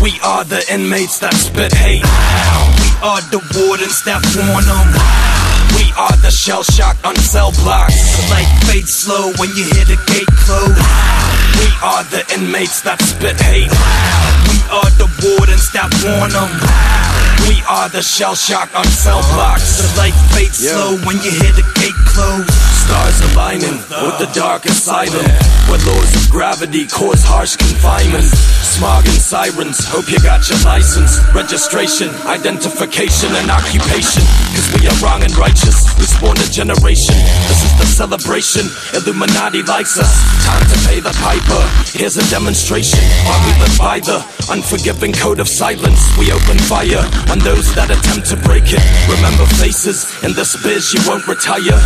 We are the inmates that spit hate. We are the wardens that warn them. We are the shell shock on cell blocks. The light fades slow when you hear the gate close. We are the inmates that spit hate. We are the wardens that warn them. We are the shell shock on cell blocks. The light fades slow when you hear the gate close. Stars aligning with the dark asylum, where laws of gravity cause harsh confinement. Smog and sirens, hope you got your license, registration, identification, and occupation. Cause we are wrong and righteous, we spawned a generation. This is the celebration, Illuminati likes us. Time to pay the piper, here's a demonstration. While we live by the unforgiving code of silence, we open fire on those that attempt to break it. Remember faces, in this biz you won't retire.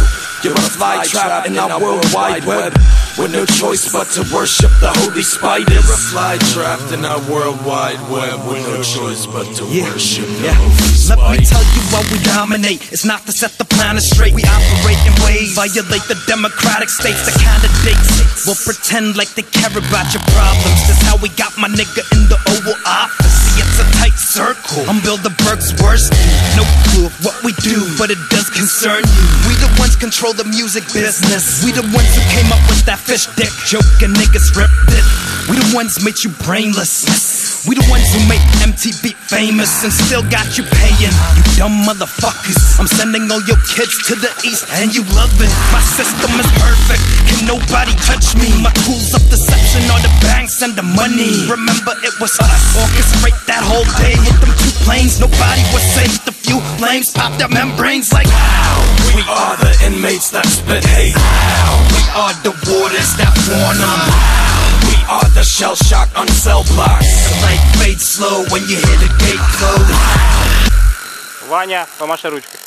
You're a fly trap in our worldwide web. With no choice but to worship the holy spiders. A fly trapped in our worldwide web. With no choice but to worship the Yeah. holy Let me tell you why we dominate. It's not to set the planet straight. We operate in ways violate the democratic states. The candidates will pretend like they care about your problems. That's how we got my nigga in the Oval Office. See, it's a tight circle. I'm Bilderberg's worst. No clue of what we do, but it does concern you. We the ones control the music business. We the ones who came up with that fish dick joke and niggas ripped it. We the ones made you brainless. We the ones who made MTV famous and still got you paying. You dumb motherfuckers. I'm sending all your kids to the east and you love it. My system is perfect. Can nobody touch me? My tools of deception are the banks and the money. Remember it was us. Orchestrate that whole day with them two planes. Nobody was safe. The few flames pop their membranes like We are the inmates that spit hate. We are the wardens that warn them. We are the shell shock on cell blocks. The light fades slow when you hear the gate close. Ваня, помаши ручкой.